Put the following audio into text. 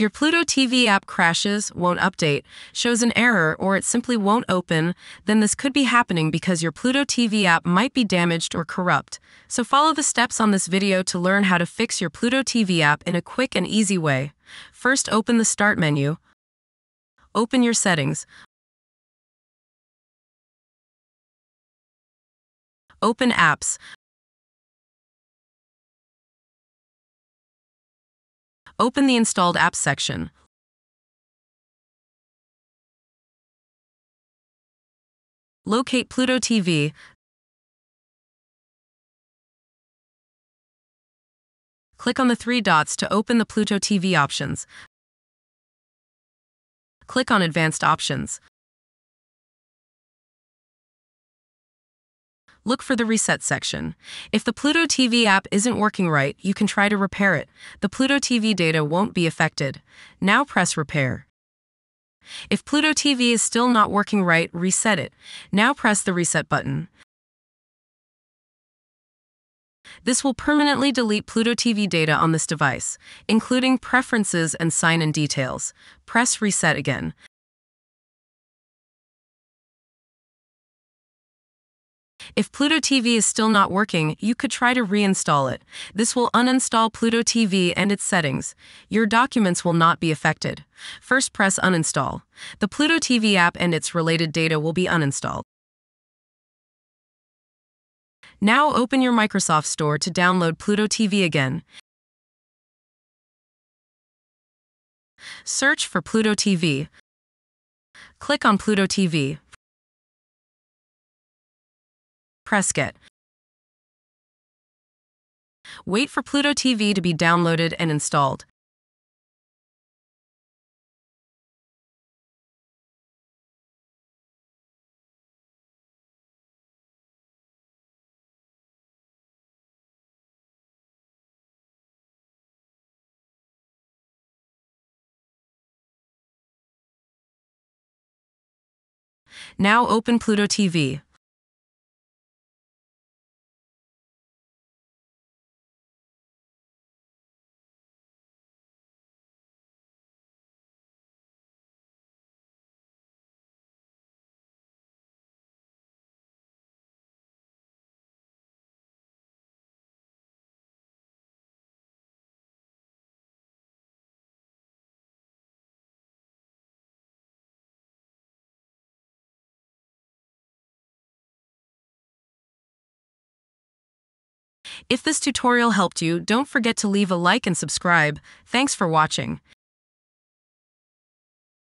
If your Pluto TV app crashes, won't update, shows an error, or it simply won't open, then this could be happening because your Pluto TV app might be damaged or corrupt. So follow the steps on this video to learn how to fix your Pluto TV app in a quick and easy way. First, open the Start menu. Open your settings. Open Apps. Open the Installed Apps section. Locate Pluto TV. Click on the three dots to open the Pluto TV options. Click on Advanced Options. Look for the Reset section. If the Pluto TV app isn't working right, you can try to repair it. The Pluto TV data won't be affected. Now press Repair. If Pluto TV is still not working right, reset it. Now press the Reset button. This will permanently delete Pluto TV data on this device, including preferences and sign in details. Press Reset again. If Pluto TV is still not working, you could try to reinstall it. This will uninstall Pluto TV and its settings. Your documents will not be affected. First press Uninstall. The Pluto TV app and its related data will be uninstalled. Now open your Microsoft Store to download Pluto TV again. Search for Pluto TV. Click on Pluto TV. Press Get. Wait for Pluto TV to be downloaded and installed. Now open Pluto TV. If this tutorial helped you, don't forget to leave a like and subscribe. Thanks for watching.